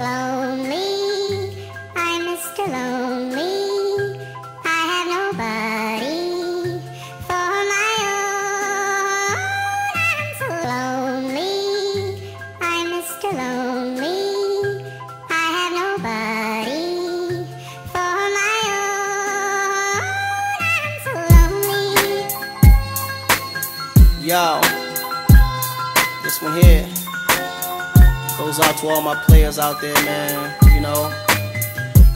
Lonely, I'm Mr. Lonely. I have nobody for my own. I'm so lonely. I'm Mr. Lonely. I have nobody for my own. I'm so lonely. Yo, this one here goes out to all my players out there, man. You know,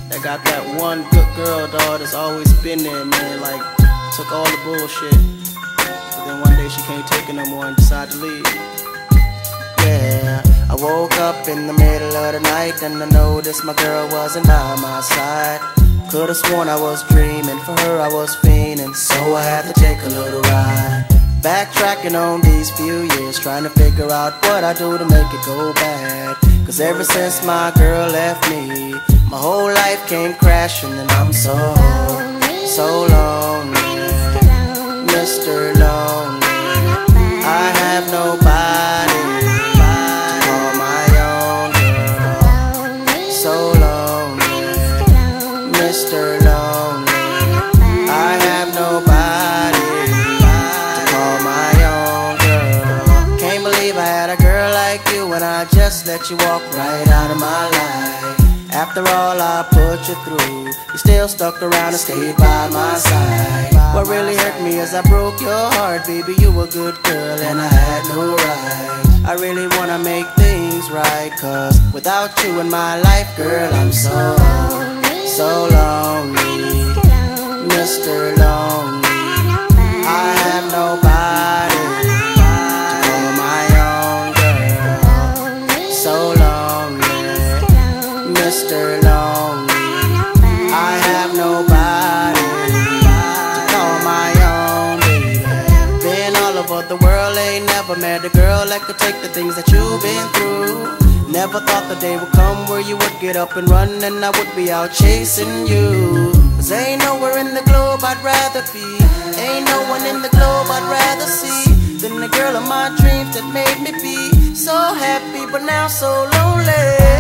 that got that one good girl, dog, that's always been there, man. Like, took all the bullshit. But then one day she can't take it no more and decided to leave. Yeah, I woke up in the middle of the night and I noticed my girl wasn't by my side. Could've sworn I was dreaming, for her I was fiending, so I had to take a little ride. Backtracking on these few years, trying to figure out what I do to make it go bad. Cause ever since my girl left me, my whole life came crashing, and I'm so, so lonely. Mr. Lonely, I have nobody my own. So lonely, Mr. Lonely, I have nobody just let you walk right out of my life. After all I put you through, you still stuck around and stayed by my side. What really hurt me is I broke your heart, baby. You were a good girl and I had no right. I really wanna make things right, cause without you in my life, girl, I'm so, so lonely. Mr. Lonely, Mr. Lonely, I have nobody to call my own baby. Been all over the world, ain't never met a girl that could take the things that you've been through. Never thought the day would come where you would get up and run and I would be out chasing you. Cause ain't nowhere in the globe I'd rather be. Ain't no one in the globe I'd rather see than the girl of my dreams that made me be so happy, but now so lonely.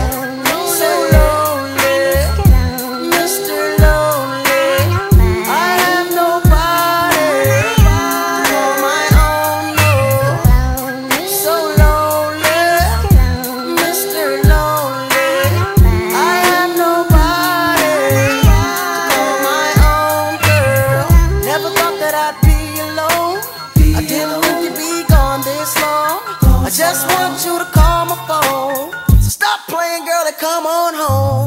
Come on home.